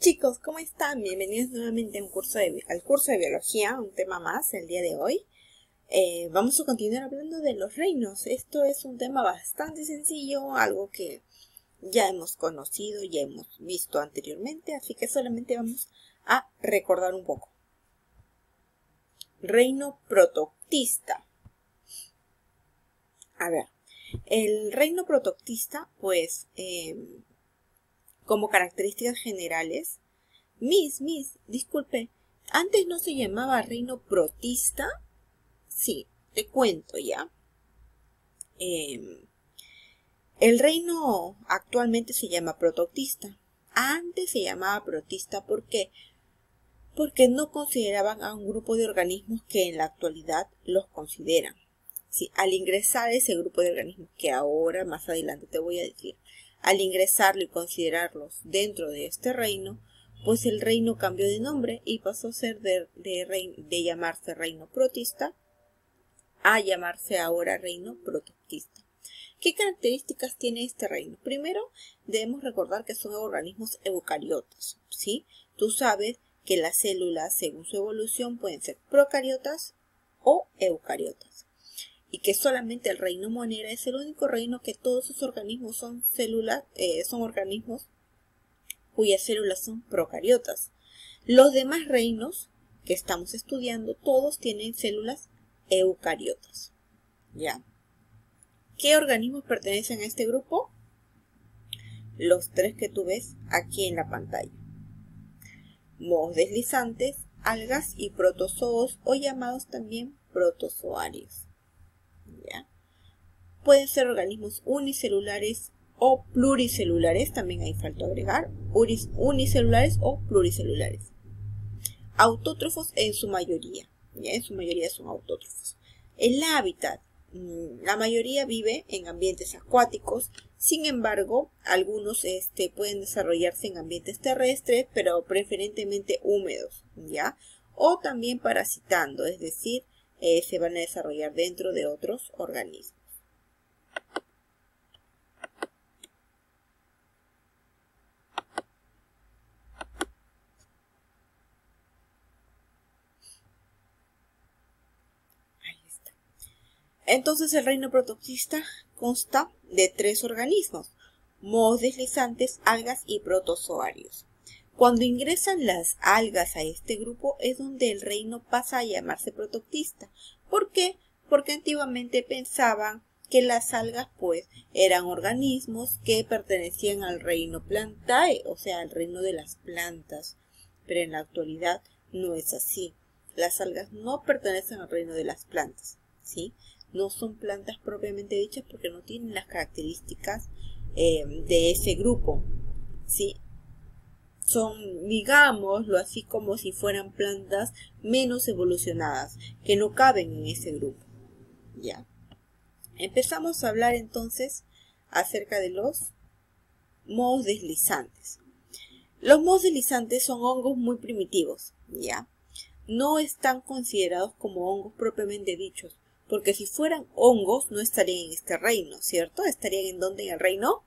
Chicos, ¿cómo están? Bienvenidos nuevamente curso de, al curso de biología, un tema más el día de hoy. Eh, vamos a continuar hablando de los reinos. Esto es un tema bastante sencillo, algo que ya hemos conocido, ya hemos visto anteriormente, así que solamente vamos a recordar un poco. Reino protoctista. A ver, el reino protoctista, pues, eh, como características generales. Miss, Miss, disculpe, ¿antes no se llamaba reino protista? Sí, te cuento ya. Em, el reino actualmente se llama protoctista. Antes se llamaba protista ¿por qué? Porque no consideraban a un grupo de organismos que en la actualidad los consideran. Sí, al ingresar ese grupo de organismos que ahora más adelante te voy a decir, al ingresarlo y considerarlos dentro de este reino, pues el reino cambió de nombre y pasó a ser de, llamarse reino protista a llamarse ahora reino protoctista. ¿Qué características tiene este reino? Primero, debemos recordar que son organismos eucariotas, ¿sí? Tú sabes que las células, según su evolución, pueden ser procariotas o eucariotas y que solamente el reino monera es el único reino que todos sus organismos son células, eh, son organismos cuyas células son procariotas. Los demás reinos que estamos estudiando, todos tienen células eucariotas. ¿Ya? ¿Qué organismos pertenecen a este grupo? Los tres que tú ves aquí en la pantalla. Mohos deslizantes, algas y protozoos o llamados también protozoarios. Pueden ser organismos unicelulares o pluricelulares, también hay falta agregar, unicelulares o pluricelulares. Autótrofos en su mayoría, en su mayoría son autótrofos. El hábitat, mm, la mayoría vive en ambientes acuáticos, sin embargo, algunos este, pueden desarrollarse en ambientes terrestres, pero preferentemente húmedos, ¿ya? O también parasitando, es decir, eh, se van a desarrollar dentro de otros organismos. Entonces el reino protoctista consta de tres organismos, mohos deslizantes, algas y protozoarios. Cuando ingresan las algas a este grupo es donde el reino pasa a llamarse protoctista. ¿Por qué? Porque antiguamente pensaban que las algas pues eran organismos que pertenecían al reino plantae, o sea, al reino de las plantas. Pero en la actualidad no es así. Las algas no pertenecen al reino de las plantas, ¿sí? No son plantas propiamente dichas porque no tienen las características eh, de ese grupo. ¿sí? Son, digámoslo así, como si fueran plantas menos evolucionadas, que no caben en ese grupo. ¿Ya? Empezamos a hablar entonces acerca de los mohos deslizantes. Los mohos deslizantes son hongos muy primitivos, ¿ya? No están considerados como hongos propiamente dichos, porque si fueran hongos no estarían en este reino, ¿cierto? Estarían en donde en el reino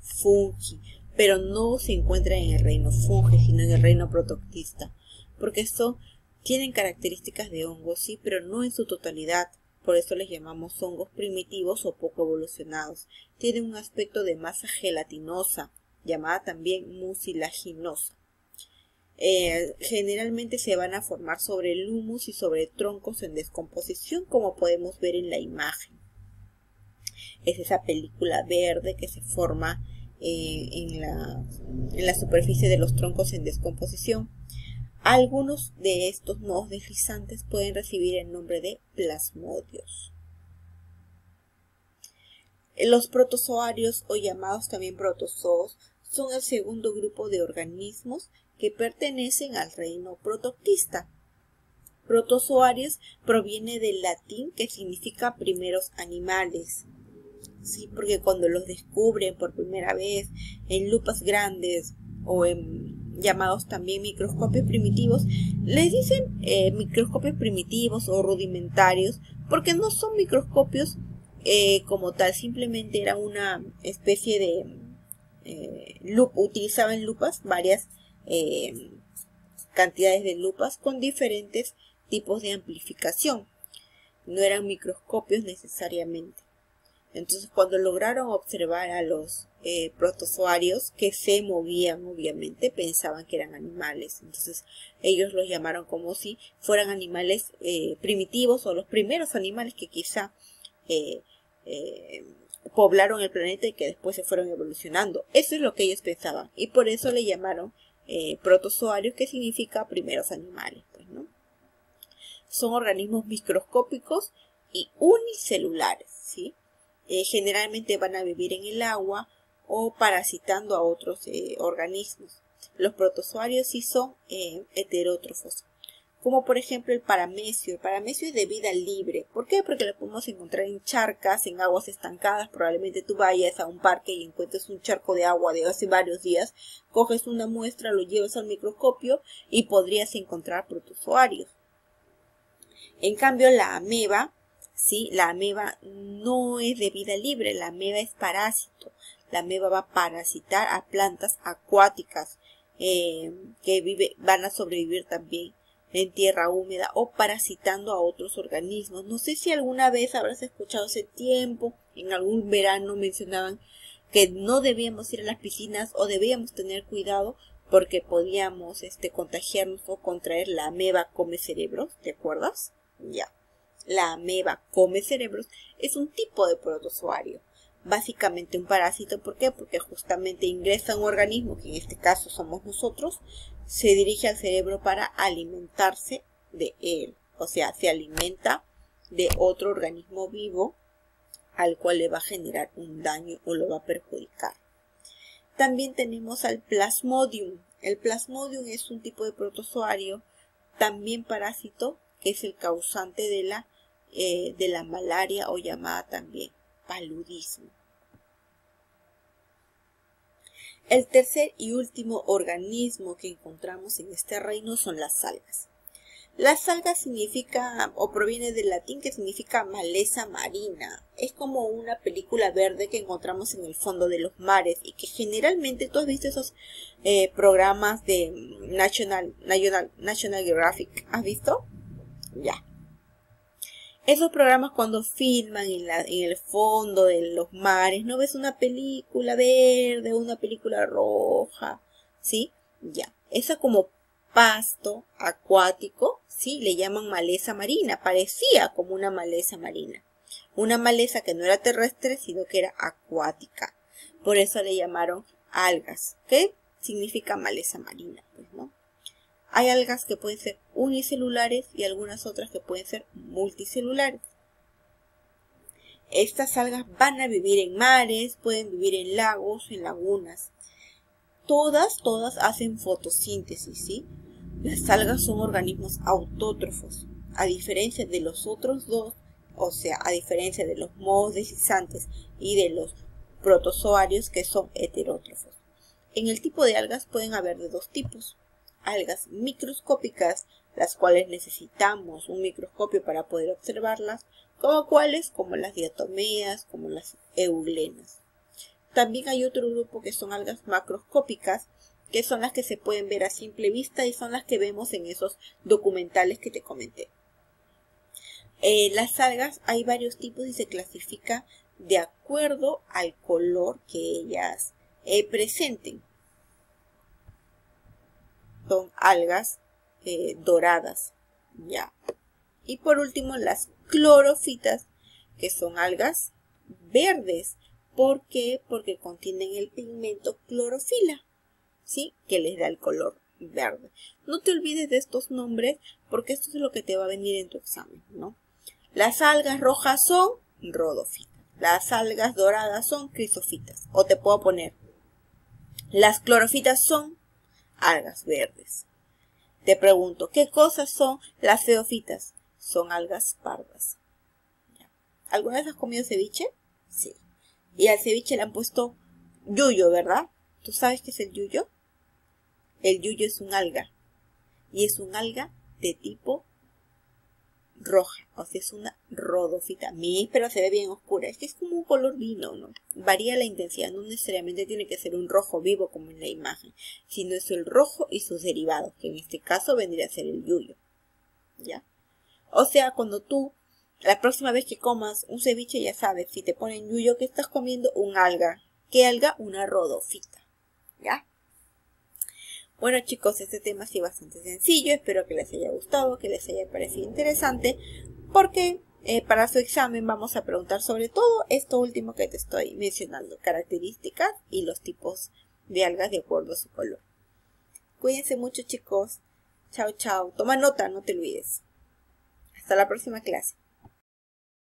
fungi, pero no se encuentran en el reino fungi, sino en el reino protoctista, porque esto tienen características de hongos, sí, pero no en su totalidad. Por eso les llamamos hongos primitivos o poco evolucionados. Tienen un aspecto de masa gelatinosa, llamada también mucilaginosa. Eh, generalmente se van a formar sobre el humus y sobre troncos en descomposición, como podemos ver en la imagen. Es esa película verde que se forma eh, en, la, en la superficie de los troncos en descomposición. Algunos de estos modos deslizantes pueden recibir el nombre de plasmodios. Los protozoarios o llamados también protozoos son el segundo grupo de organismos que pertenecen al reino protoctista. Protozoarios proviene del latín que significa primeros animales. Sí, porque cuando los descubren por primera vez en lupas grandes o en llamados también microscopios primitivos, les dicen eh, microscopios primitivos o rudimentarios porque no son microscopios eh, como tal, simplemente era una especie de eh, lupa, utilizaban lupas varias eh, cantidades de lupas con diferentes tipos de amplificación. No eran microscopios necesariamente. Entonces, cuando lograron observar a los eh, protozoarios que se movían, obviamente, pensaban que eran animales. Entonces, ellos los llamaron como si fueran animales eh, primitivos o los primeros animales que quizá poblaron el planeta y que después se fueron evolucionando. Eso es lo que ellos pensaban. Y por eso le llamaron protozoarios, que significa primeros animales. Pues, ¿no? Son organismos microscópicos y unicelulares. ¿sí? Eh, generalmente van a vivir en el agua o parasitando a otros eh, organismos. Los protozoarios sí son eh, heterótrofos, como por ejemplo el paramecio. El paramecio es de vida libre. ¿Por qué? Porque lo podemos encontrar en charcas, en aguas estancadas. Probablemente tú vayas a un parque y encuentres un charco de agua de hace varios días, coges una muestra, lo llevas al microscopio y podrías encontrar protozoarios. En cambio, la ameba ¿sí? La ameba no es de vida libre, la ameba es parásito. La ameba va a parasitar a plantas acuáticas eh, que vive, van a sobrevivir también en tierra húmeda o parasitando a otros organismos. No sé si alguna vez habrás escuchado hace tiempo, en algún verano mencionaban que no debíamos ir a las piscinas o debíamos tener cuidado porque podíamos este, contagiarnos o contraer la ameba come cerebros, ¿te acuerdas? Ya la ameba come cerebros, es un tipo de protozoario. Básicamente un parásito, ¿por qué? Porque justamente ingresa un organismo, que en este caso somos nosotros, se dirige al cerebro para alimentarse de él. O sea, se alimenta de otro organismo vivo al cual le va a generar un daño o lo va a perjudicar. También tenemos al plasmodium. El plasmodium es un tipo de protozoario, también parásito, que es el causante de la, eh, de la malaria o llamada también paludismo. El tercer y último organismo que encontramos en este reino son las algas. Las algas significa o proviene del latín que significa maleza marina. Es como una película verde que encontramos en el fondo de los mares y que generalmente tú has visto esos eh, programas de National, National, National Geographic. ¿Has visto? Ya. Esos programas cuando filman en, la, en el fondo de los mares, ¿no ves una película verde, una película roja? ¿Sí? Ya. Esa como pasto acuático, ¿sí? Le llaman maleza marina. Parecía como una maleza marina. Una maleza que no era terrestre, sino que era acuática. Por eso le llamaron algas, ¿Qué significa maleza marina. Hay algas que pueden ser unicelulares y algunas otras que pueden ser multicelulares. Estas algas van a vivir en mares, pueden vivir en lagos, en lagunas. Todas, todas hacen fotosíntesis, ¿sí? Las algas son organismos autótrofos, a diferencia de los otros dos, o sea, a diferencia de los mohos deslizantes y de los protozoarios que son heterótrofos. En el tipo de algas pueden haber de dos tipos, algas microscópicas, las cuales necesitamos un microscopio para poder observarlas, como cuáles, como las diatomeas, como las euglenas. También hay otro grupo que son algas macroscópicas, que son las que se pueden ver a simple vista y son las que vemos en esos documentales que te comenté. Eh, las algas hay varios tipos y se clasifica de acuerdo al color que ellas eh, presenten son algas eh, doradas. Ya. Y por último, las clorofitas, que son algas verdes. ¿Por qué? Porque contienen el pigmento clorofila, ¿sí? Que les da el color verde. No te olvides de estos nombres porque esto es lo que te va a venir en tu examen, ¿no? Las algas rojas son rodofitas. Las algas doradas son crisofitas. O te puedo poner, las clorofitas son algas verdes. Te pregunto, ¿qué cosas son las feofitas? Son algas pardas. ¿Alguna vez has comido ceviche? Sí. Y al ceviche le han puesto yuyo, ¿verdad? ¿Tú sabes qué es el yuyo? El yuyo es un alga. Y es un alga de tipo roja, o sea, es una rodofita. Mi pero se ve bien oscura. Es que es como un color vino, ¿no? Varía la intensidad, no necesariamente tiene que ser un rojo vivo como en la imagen, sino es el rojo y sus derivados, que en este caso vendría a ser el yuyo. ¿Ya? O sea, cuando tú, la próxima vez que comas un ceviche, ya sabes, si te ponen yuyo, que estás comiendo un alga. ¿Qué alga? Una rodofita. ¿Ya? Bueno chicos, este tema sí bastante sencillo, espero que les haya gustado, que les haya parecido interesante, porque eh, para su examen vamos a preguntar sobre todo esto último que te estoy mencionando, características y los tipos de algas de acuerdo a su color. Cuídense mucho chicos, chao chao, toma nota, no te olvides. Hasta la próxima clase.